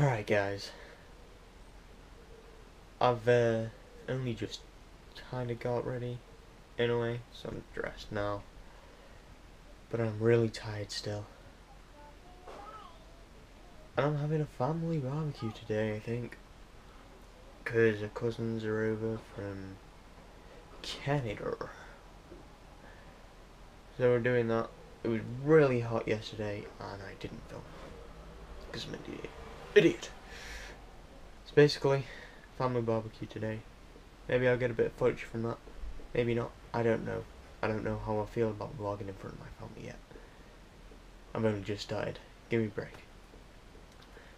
Alright guys, I've uh, only just kind of got ready in a way, so I'm dressed now, but I'm really tired still. And I'm having a family barbecue today, I think, because the cousins are over from Canada. So we're doing that. It was really hot yesterday, and I didn't film because I'm an idiot. Idiot. It's basically, family barbecue today. Maybe I'll get a bit of footage from that. Maybe not. I don't know. I don't know how I feel about vlogging in front of my family yet. I've only just started. Give me a break.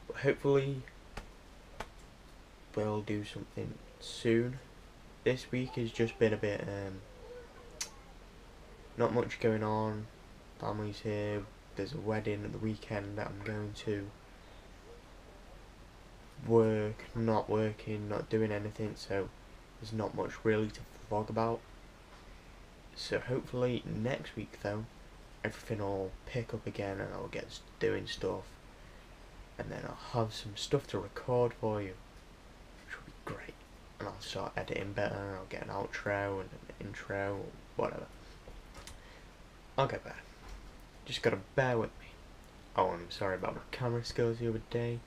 But hopefully, we'll do something soon. This week has just been a bit, um, not much going on. Family's here. There's a wedding at the weekend that I'm going to work, not working, not doing anything, so there's not much really to vlog about. So hopefully next week though, everything will pick up again and I'll get doing stuff. And then I'll have some stuff to record for you, which will be great. And I'll start editing better and I'll get an outro and an intro whatever. I'll get better. Just gotta bear with me. Oh, I'm sorry about my camera skills the other day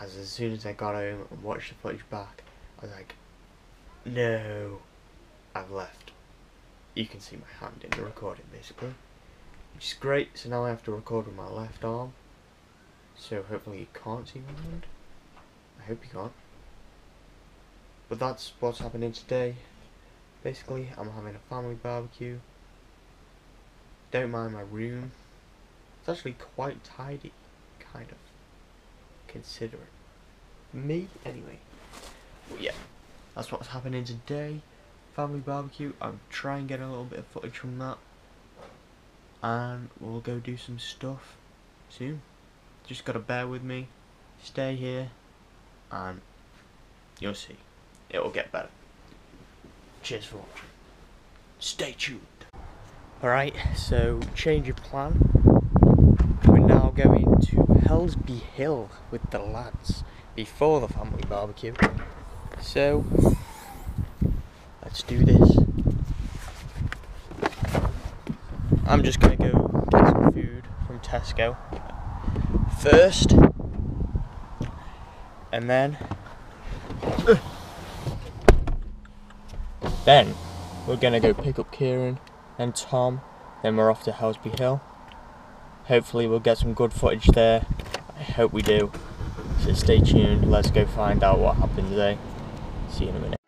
as as soon as I got home and watched the footage back, I was like, no, I've left. You can see my hand in the recording basically, which is great. So now I have to record with my left arm. So hopefully you can't see my hand. I hope you can't. But that's what's happening today. Basically, I'm having a family barbecue. Don't mind my room. It's actually quite tidy, kind of considering. Me, anyway. But yeah, that's what's happening today. Family barbecue. I'm trying to get a little bit of footage from that. And we'll go do some stuff soon. Just gotta bear with me. Stay here. And you'll see. It will get better. Cheers for watching. Stay tuned. Alright, so change of plan going to Helsby Hill with the lads before the family barbecue. So, let's do this. I'm just going to go get some food from Tesco first, and then, then we're going to go pick up Ciaron and Tom, then we're off to Helsby Hill. Hopefully we'll get some good footage there. I hope we do. So stay tuned. Let's go find out what happens there. See you in a minute.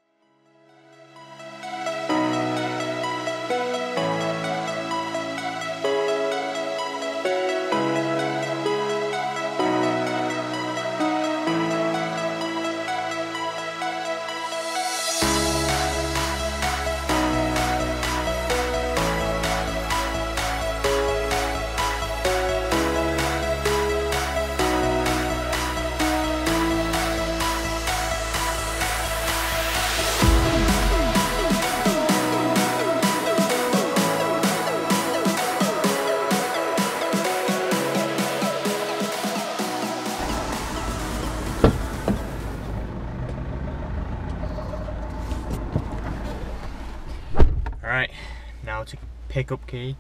Key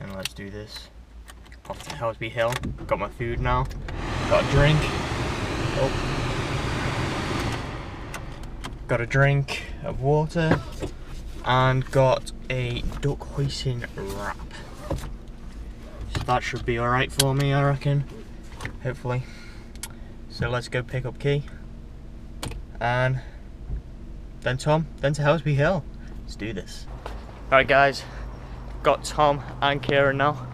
and let's do this. Off to Helsby Hill. Got my food now. Got a drink. Oh. Got a drink of water and got a duck hoisin wrap. So that should be alright for me, I reckon. Hopefully. So let's go pick up Key. And then Tom, then to Helsby Hill. Let's do this. Alright guys, got Tom and Ciaron now.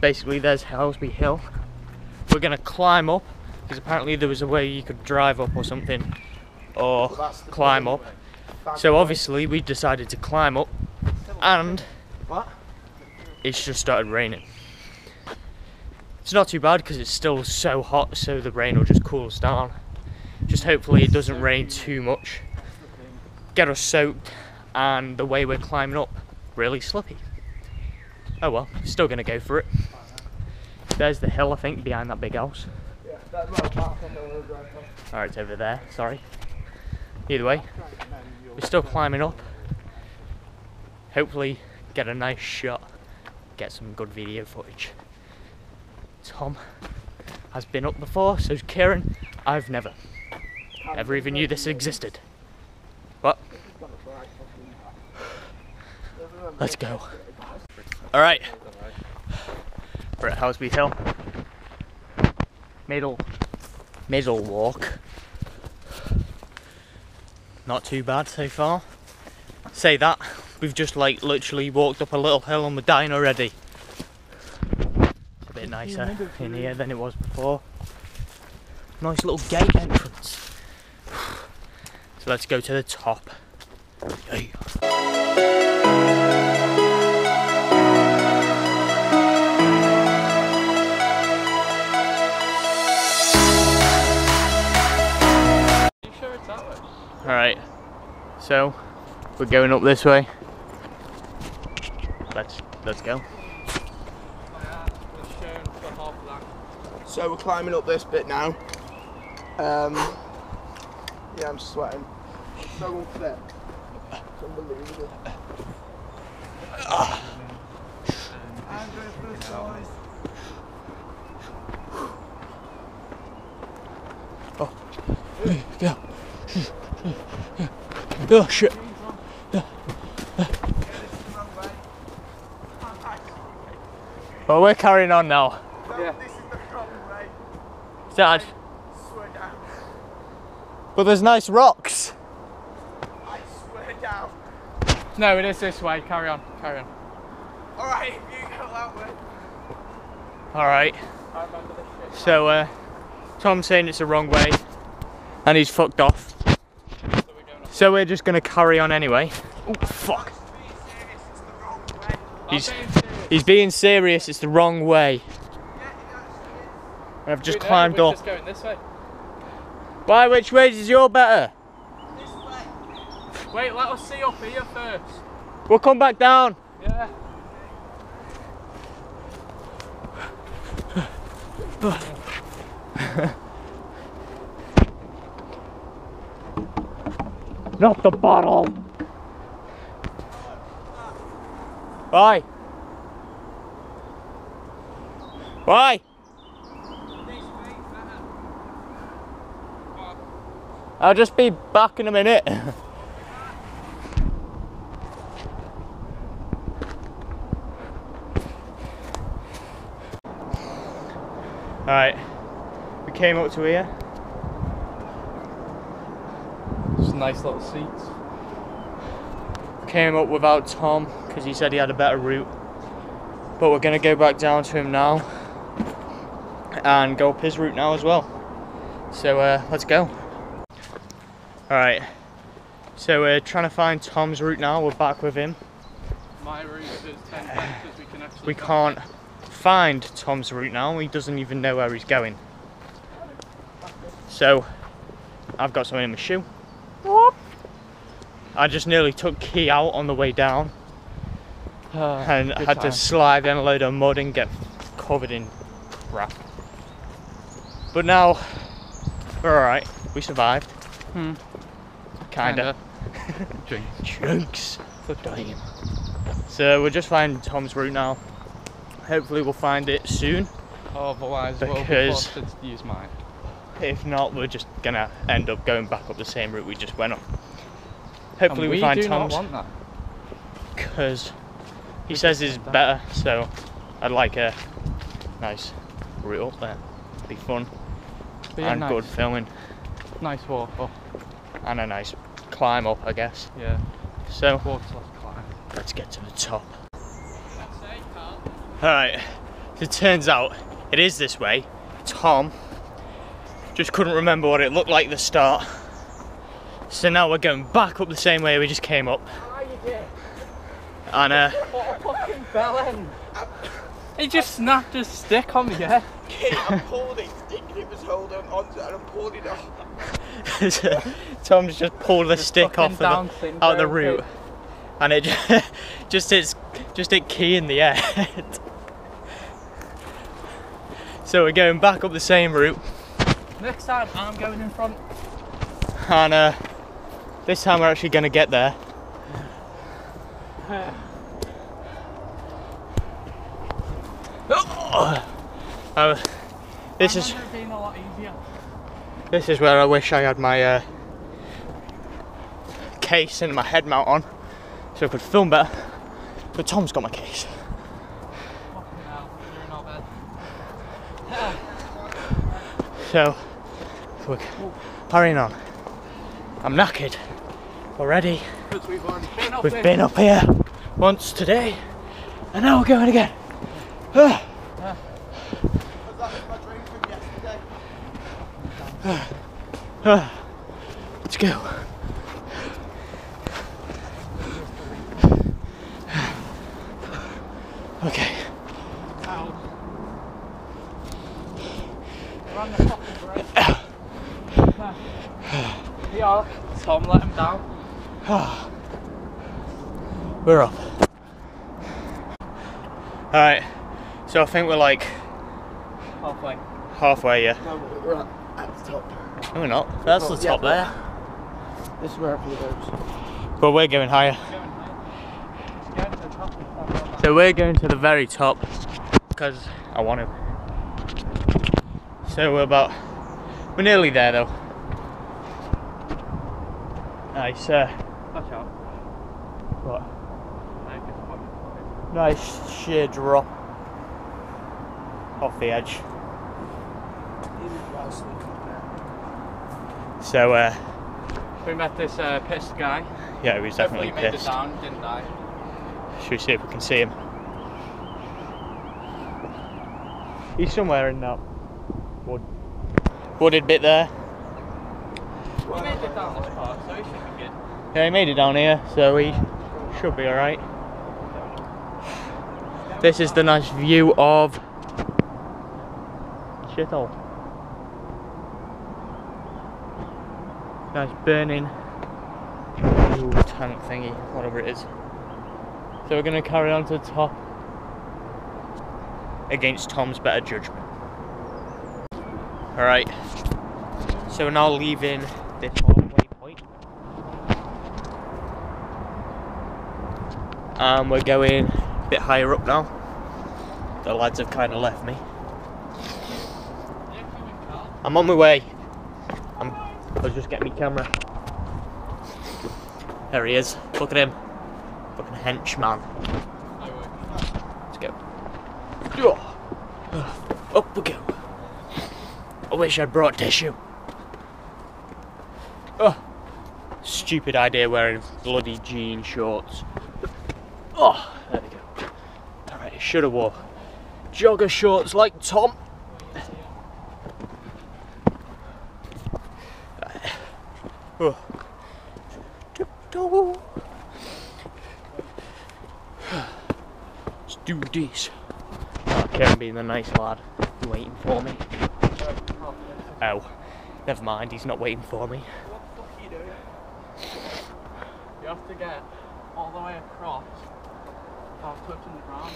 Basically there's Helsby Hill. We're gonna climb up, because apparently there was a way you could drive up or something, or climb up. So obviously we decided to climb up, and it's just started raining. It's not too bad because it's still so hot, so the rain will just cool us down. Just hopefully it doesn't rain too much. Get us soaked and the way we're climbing up really slippy. Oh well, still gonna go for it. There's the hill, I think, behind that big house. Road right it's over there, sorry. Either way, we're still climbing up. Hopefully, get a nice shot, get some good video footage. Tom has been up before, so's Ciaron. I've never, ever even knew this existed. What? Let's go. Alright. We're at Helsby Hill. Middle, middle walk. Not too bad so far. Say that, we've just like literally walked up a little hill and we're dying already. It's a bit nicer in here than it was before. Nice little gate entrance. So let's go to the top. Hey. Alright, so we're going up this way. Let's let's go. So we're climbing up this bit now. Um, yeah, I'm sweating. So. It's unbelievable. I'm going first, Oh shit. Well, we're carrying on now. No, this is the wrong way. Dad, but there's nice rocks. I swear down. No, it is this way. Carry on. Carry on. Alright, you go that way. Alright, I remember this shit. so uh, Tom's saying it's the wrong way, and he's fucked off. So we're going up. So we're just gonna carry on anyway. Oh fuck. Be serious, it's the wrong way. He's being serious. he's being serious. It's the wrong way. Yeah, it. And I've just climbed up. just going this way. Why? Which way is your better? This way. Wait, let us see up here first. We'll come back down. Yeah. Not the bottle. Why? Why? I'll just be back in a minute. Alright, we came up to here. Just nice little seats. Came up without Tom because he said he had a better route. But we're gonna go back down to him now and go up his route now as well. So uh, let's go. Alright, so we're trying to find Tom's route now. We're back with him. My route is 10 because we can actually. We can't find Tom's route now. He doesn't even know where he's going. So I've got something in my shoe. I just nearly took Key out on the way down. Uh, and good had to slide in a load of mud and get covered in crap. But now we're alright. We survived. Hmm. Kinda. Drink. Chunks. Fuck him. So we're just finding Tom's route now. Hopefully we'll find it soon. Otherwise, we'll be forced to use mine. If not, we're just gonna end up going back up the same route we just went up. Hopefully and we, we find do Tom's not want that. because he We says it's better. So I'd like a nice route up there. Be fun But and nice. good filming Nice walk up. and a nice climb up, I guess. Yeah. So Walk slash climb. let's get to the top. Alright, it turns out it is this way. Tom just couldn't remember what it looked like at the start. So now we're going back up the same way we just came up. And uh, What a fucking bell end. He just snapped his stick on me, yeah? Kid, I pulled it, thinking it was holding onto it, and I pulled it off. Tom's just pulled the stick off of the, syndrome out of the kid. route, and it just, just it's just it key in the air. So we're going back up the same route, Next time I'm going in front. and uh, this time we're actually going to get there. Uh, this is remember a lot easier. this is where I wish I had my uh, case and my head mount on, so I could film better. But Tom's got my case. Fucking hell, you're in our bed. So we're hurrying on. I'm knackered already. We've Been up We've here. been up here once today, and now we're going again. Let's go. Okay. Ow. We're on the fucking break. yeah, Tom let him down. Ah. We're up. Alright, so I think we're like Halfway. halfway, yeah. No, we're at, at the top. No, we're not. That's the Well, yeah, top but- there. This is where everything goes. But we're going higher. Going high. Going to the top and stuff like So we're going to the very top because I want to. So we're about, we're nearly there though. Nice, uh. Watch out. what? Like, it's fucking- Nice sheer drop off the edge. So, uh, We met this uh, pissed guy. yeah, he was definitely Hopefully he made pissed. down, didn't die. Should we see if we can see him? He's somewhere in that wood, wooded bit there. He made it down this part, so he should be good. Yeah, he made it down here, so he should be alright. This is the nice view of Shithole. Nice burning fuel tank thingy, whatever it is. So we're gonna carry on to the top against Tom's better judgment. Alright. So we're now leaving this halfway point. and we're going a bit higher up now. The lads have kind of left me. I'm on my way. I'm, I was just getting my camera. There he is. Look at him. Fucking henchman. Let's go. Up we go. I wish I'd brought tissue. Oh, stupid idea wearing bloody jean shorts. Oh, there we go. Alright, should have wore jogger shorts like Tom. Oh. Let's do this. Oh, being the nice lad, waiting for me. Oh, never mind, he's not waiting for me. What the fuck are you doing? You have to get all the way across without touching the ground.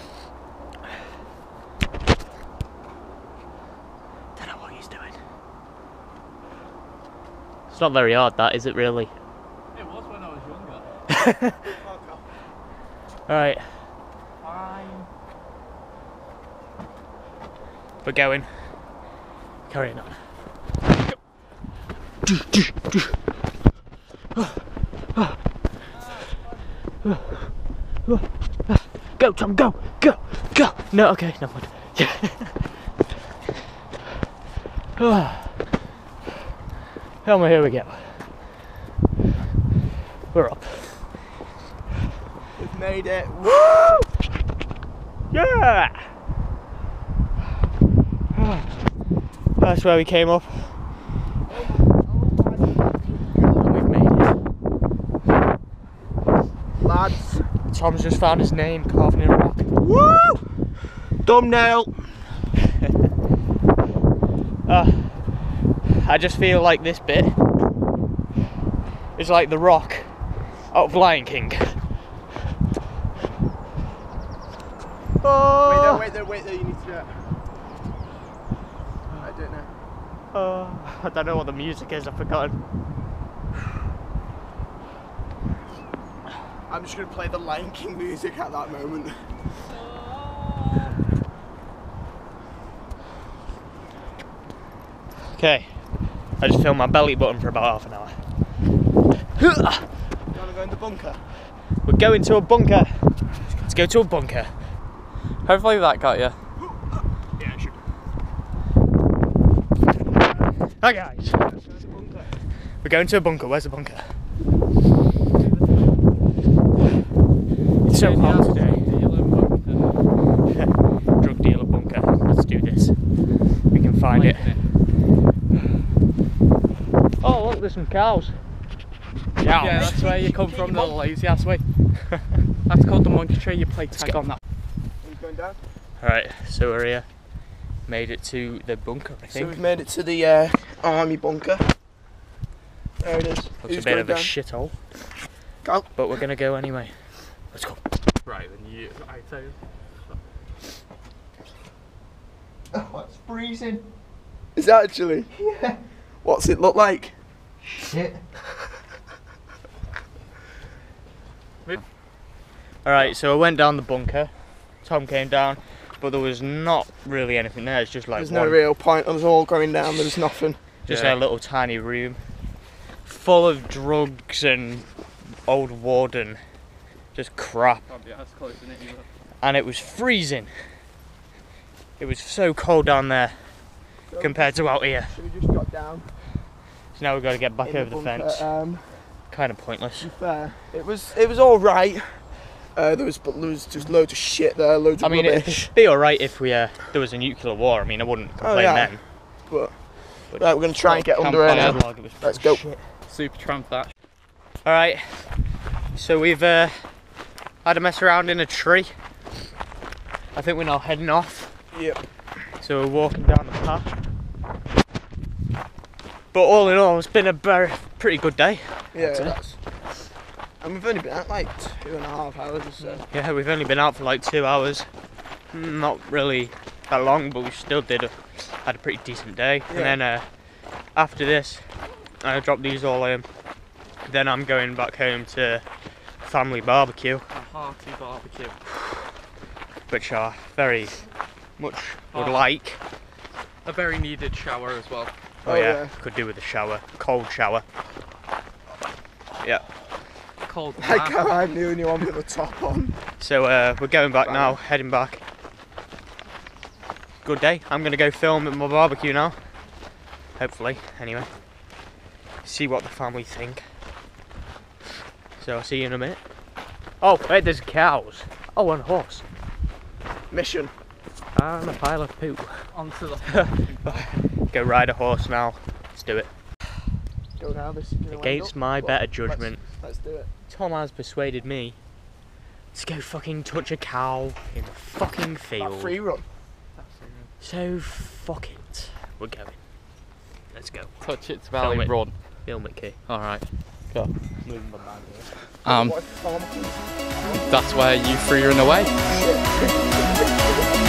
Don't know what he's doing. It's not very hard, that is it really? It was when I was younger. Alright, Fine. we're going. Carrying on. Go, Tom, go, go, go. No, okay, never mind. Helma, here we go. We're up. We've made it. Woo! Yeah! That's where we came up. We've made it. Lads. Tom's just found his name carved in a rock. Woo! Thumbnail. Uh, I just feel like this bit is like the rock out of Lion King. oh. Wait there, wait there, wait there. You need to I don't know Oh, I don't know what the music is, I've forgotten. I'm just gonna play the Lion King music at that moment. Okay, I just filmed my belly button for about half an hour. You wanna go in the bunker? We're going to a bunker. Let's go to a bunker. Hopefully that got you. Yeah, sure. Hi guys. We're going to a bunker. Where's the bunker? It's so hot today. Drug dealer bunker. Let's do this. We can find it. Oh look, there's some cows. Yeah, that's where you come from, the lazy ass way. That's called the monkey tree. You play tag on that. Who's going down? Alright, so we're here. Made it to the bunker, I think. So think. we've made it to the uh, army bunker. There it is. Looks Who's a bit going of a down? shithole. Go. But we're gonna go anyway. Let's go. Right, then you. I tell you. Oh, it's freezing. Is that actually? Yeah. What's it look like? Shit. Alright, so I went down the bunker. Tom came down, but there was not really anything there. It's just like There's one, no real point. It was all going down. There was nothing. just Yeah. a little tiny room full of drugs and old warden, just crap. Can't be as close in it. And it was freezing. It was so cold down there compared to out here. So we just got down. So now we've got to get back over the, bunker. fence. Um, kind of pointless. fair, it was it was all right. Uh, there was but there was just loads of shit there, loads I mean, rubbish. it'd be alright if we uh, there was a nuclear war. I mean, I wouldn't complain Oh, yeah. then. But But right, we're gonna try and get under it campfire. now. Log, it was Let's go. shit. Super tramp that. All right, so we've uh, had a mess around in a tree. I think we're now heading off. Yep. So we're walking down the path. But all in all, it's been a very, pretty good day. Yeah, That's And we've only been out like two and a half hours. Or so. Yeah, we've only been out for like two hours. Not really that long, but we still did a, had a pretty decent day. Yeah. And then uh, after this, I dropped these all in. Then I'm going back home to family barbecue, A hearty barbecue. which I very much would Oh. like. A very needed shower as well. Oh, Oh, yeah, yeah. could do with a shower, cold shower. Yeah. Cold. Like bath. how I'm the only one with a top on. So uh, we're going back now, heading back. Good day. I'm gonna go film at my barbecue now. Hopefully, anyway. See what the family think. So I'll see you in a minute. Oh, wait, there's cows. Oh, and a horse. Mission. And a pile of poo. Onto the. Go ride a horse now. Let's do it. Go now. This is Against my Well, better let's- judgment, Let's, do it. Tom has persuaded me to go fucking touch a cow in the fucking That field. free run. So fuck it. We're going. Let's go. Touch its Film belly, it. run. Film it, key. Alright. Go. Moving my bag here. Um, What if Tom- that's where you free run away.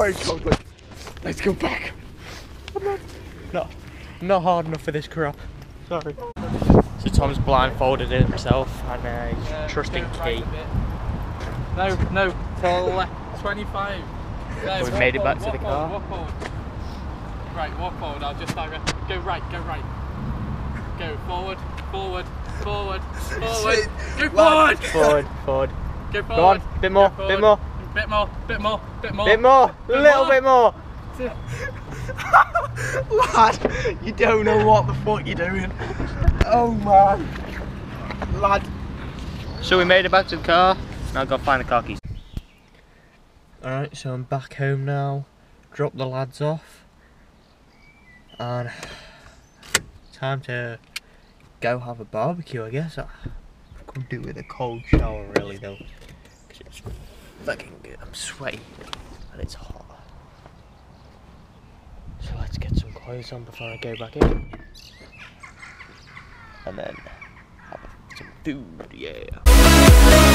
all for it. I was like, let's go back. not, not hard enough for this crop. Sorry. So Tom's blindfolded himself and uh, he's Uh, trusting go right Key. No, no, to the left. 25. No, We've walk made it back forward, to the walk car. Forward, walk forward. Right, walk forward. I'll just direct. Go right, go right. Go forward, forward, forward, forward. Shit, Go forward. Forward, forward. Go Go on, bit more, Go bit more, Bit more, bit more, bit more. bit more, a Bit little more. bit more. Lad, you don't know what the fuck you're doing. Oh man. Lad. So we made it back to the car. Now I've got to find the car keys. Alright, so I'm back home now. Drop the lads off. And time to go have a barbecue, I guess. Ah, I could do with a cold shower, really, though. Fucking good. I'm sweating and it's hot. So let's get some clothes on before I go back in. And then have some food, yeah.